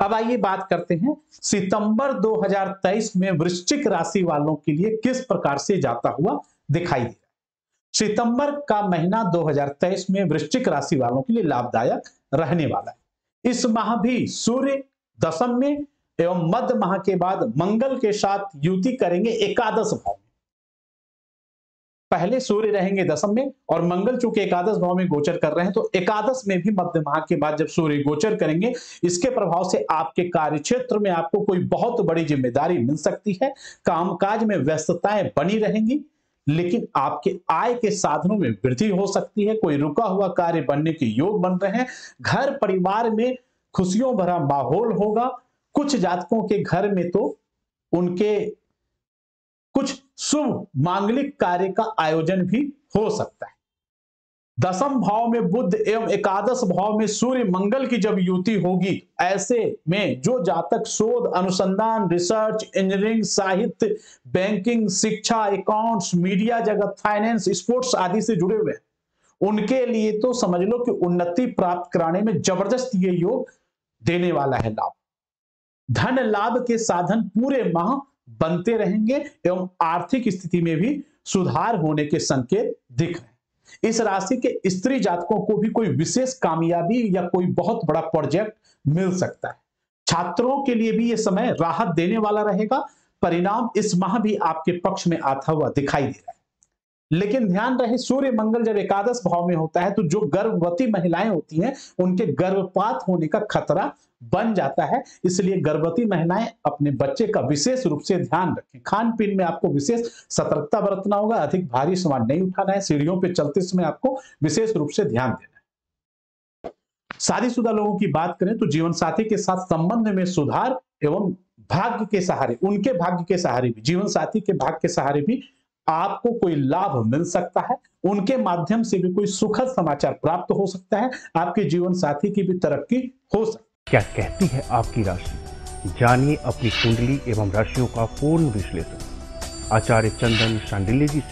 अब आइए बात करते हैं सितंबर 2023 में वृश्चिक राशि वालों के लिए किस प्रकार से जाता हुआ दिखाई दे रहा है। सितंबर का महीना 2023 में वृश्चिक राशि वालों के लिए लाभदायक रहने वाला है। इस माह भी सूर्य दशम में एवं मध्य माह के बाद मंगल के साथ युति करेंगे एकादश भाव। पहले सूर्य रहेंगे दशम में और मंगल चूँकि एकादश भाव में गोचर कर रहे हैं तो एकादश में भी मध्य माह के बाद जब सूर्य गोचर करेंगे, इसके प्रभाव से आपके कार्य क्षेत्र में आपको कोई बहुत बड़ी ज़िम्मेदारी मिल सकती है। कामकाज में व्यस्तताएँ बनी रहेंगी, लेकिन आपके आय के साधनों में वृद्धि हो सकती है। कोई रुका हुआ कार्य बनने के योग बन रहे हैं। घर परिवार में खुशियों भरा माहौल होगा। कुछ जातकों के घर में तो उनके कुछ शुभ मांगलिक कार्य का आयोजन भी हो सकता है। दसम भाव में बुद्ध एवं एकादश भाव में सूर्य मंगल की जब युति होगी, ऐसे में जो जातक शोध, अनुसंधान, रिसर्च, इंजीनियरिंग, साहित्य, बैंकिंग, शिक्षा अकाउंट्स मीडिया जगत फाइनेंस स्पोर्ट्स आदि से जुड़े हुए हैं, उनके लिए तो समझ लो कि उन्नति प्राप्त कराने में ज़बरदस्त ये योग देने वाला है लाभ। धन लाभ के साधन पूरे माह बनते रहेंगे एवं आर्थिक स्थिति में भी सुधार होने के संकेत दिख रहे हैं। इस राशि के स्त्री जातकों को भी कोई विशेष कामयाबी या कोई बहुत बड़ा प्रोजेक्ट मिल सकता है। छात्रों के लिए भी यह समय राहत देने वाला रहेगा। परिणाम इस माह भी आपके पक्ष में आता हुआ दिखाई दे रहा है। लेकिन ध्यान रहे, सूर्य मंगल जब एकादश भाव में होता है तो जो गर्भवती महिलाएँ होती हैं, उनके गर्भपात होने का खतरा बन जाता है। इसलिए गर्भवती महिलाएँ अपने बच्चे का विशेष रूप से ध्यान रखें। खान पीन में आपको विशेष सतर्कता बरतना होगा, अधिक भारी सामान नहीं उठाना है, सीढ़ियों पर चलते समय आपको विशेष रूप से ध्यान देना है। शादीशुदा लोगों की बात करें तो जीवन साथी के साथ संबंध में सुधार एवं भाग्य के सहारे, उनके भाग्य के सहारे भी जीवन साथी के भाग्य के सहारे भी आपको कोई लाभ मिल सकता है, उनके माध्यम से भी कोई सुखद समाचार प्राप्त हो सकता है, आपके जीवन साथी की भी तरक्की हो सकती है क्या कहती है आपकी राशि? जानिए अपनी कुंडली एवं राशियों का पूर्ण विश्लेषण। आचार्य चंदन शांडिल्य जी से।